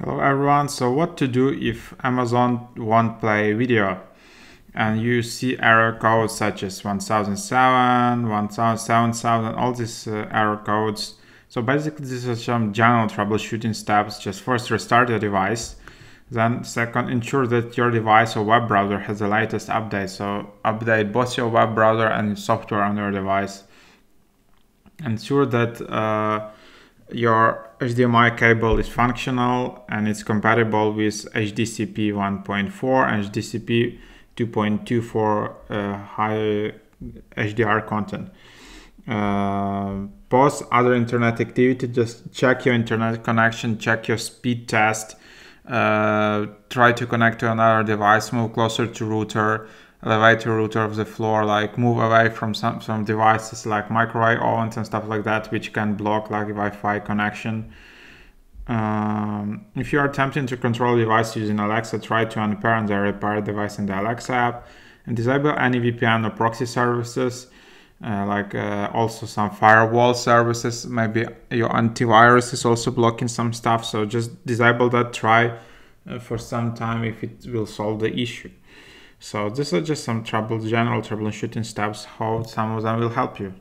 Hello everyone, so what to do if Amazon won't play video and you see error codes such as 1007, 1000, all these uh, error codes. So basically this is some general troubleshooting steps. Just first restart your device. Then second, ensure that your device or web browser has the latest update. So update both your web browser and software on your device. Ensure that uh, your HDMI cable is functional and it's compatible with HDCP 1.4 and HDCP 2.2 for uh, high HDR content. Uh, other internet activity, just check your internet connection, check your speed test, uh, try to connect to another device, move closer to router, elevator router of the floor, like move away from some, some devices like microwave ovens and stuff like that, which can block like Wi-Fi connection. Um, if you are attempting to control device using Alexa, try to unparent the repair device in the Alexa app and disable any VPN or proxy services, uh, like uh, also some firewall services. Maybe your antivirus is also blocking some stuff, so just disable that. Try uh, for some time if it will solve the issue. So these are just some trouble, general troubleshooting steps, how some of them will help you.